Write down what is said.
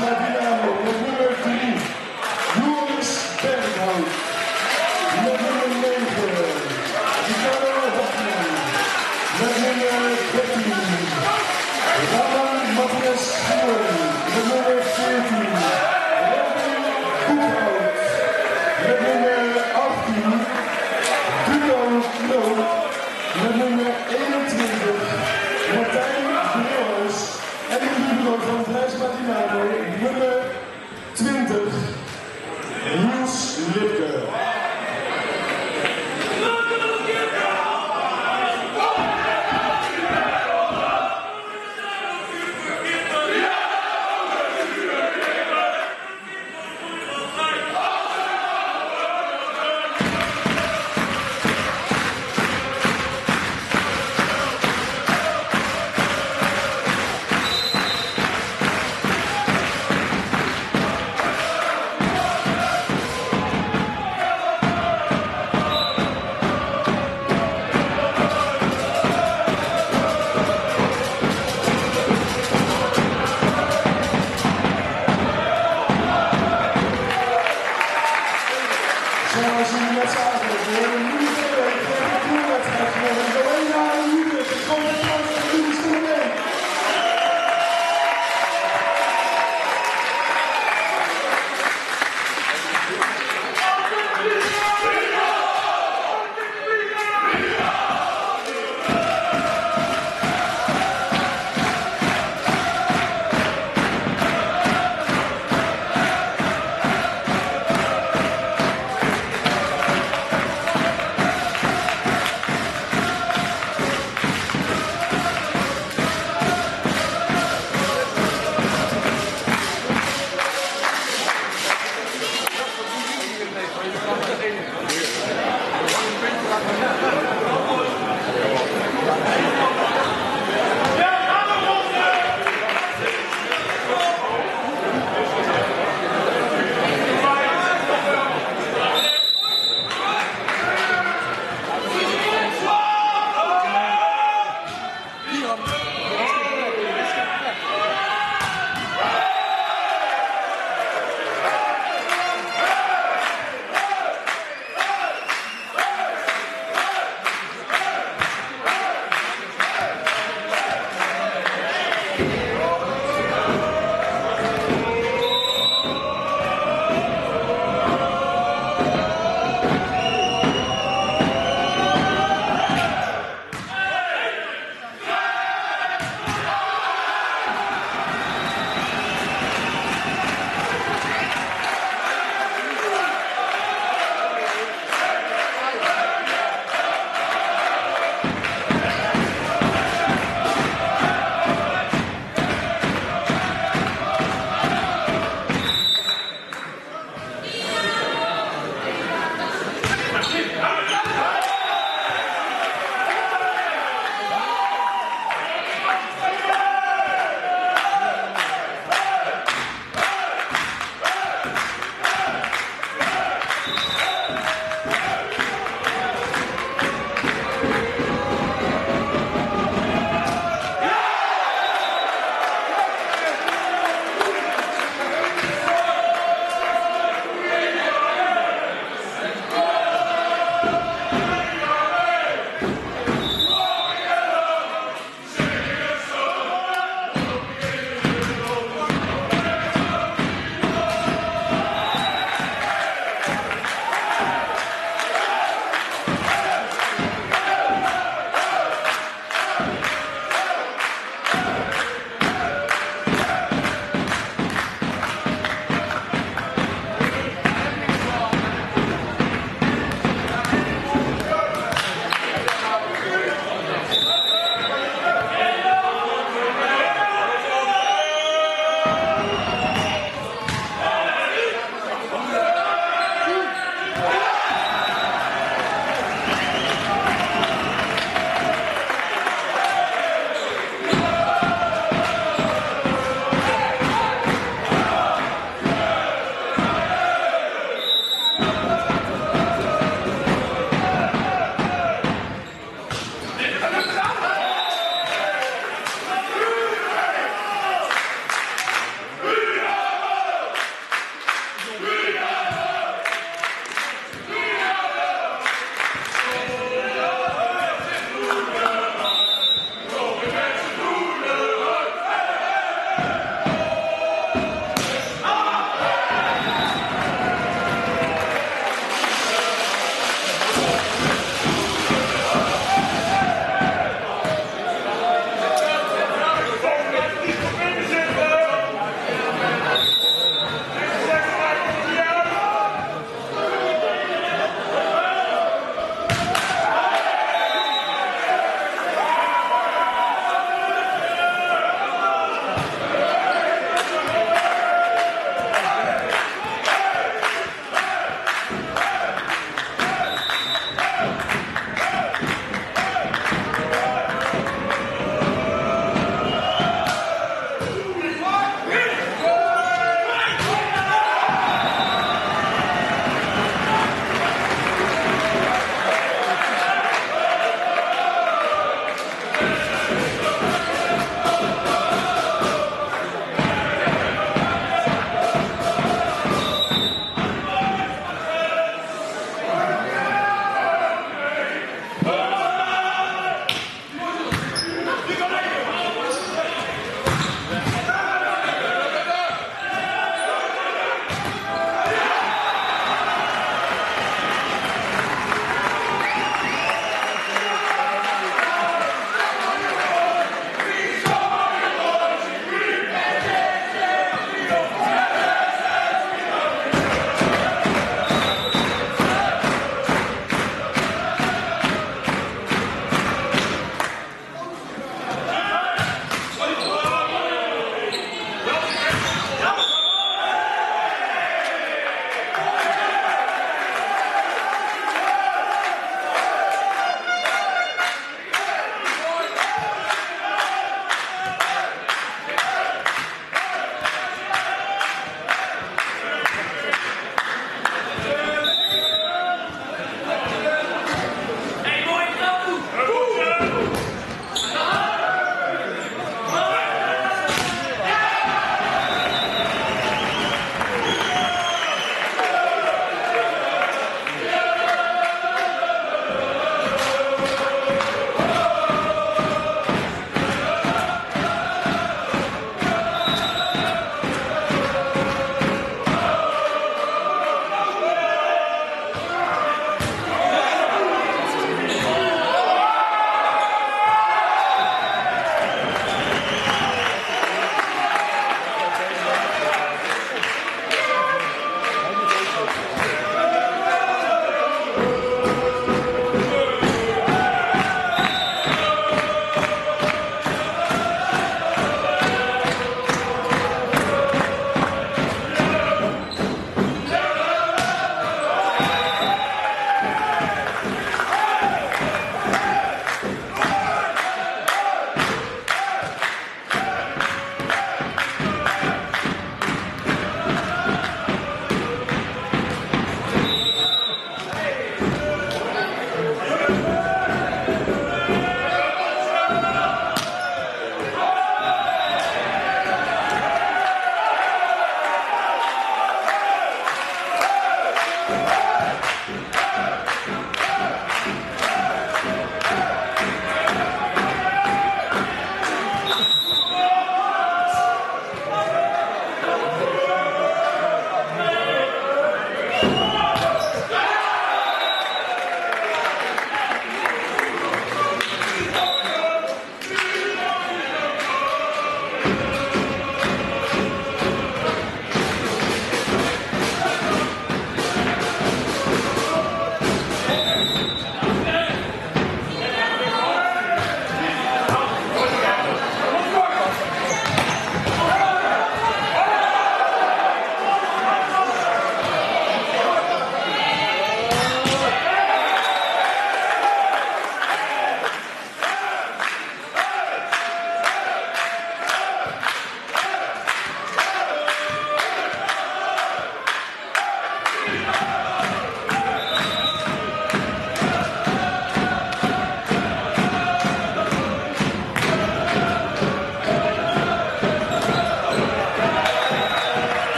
much Bresla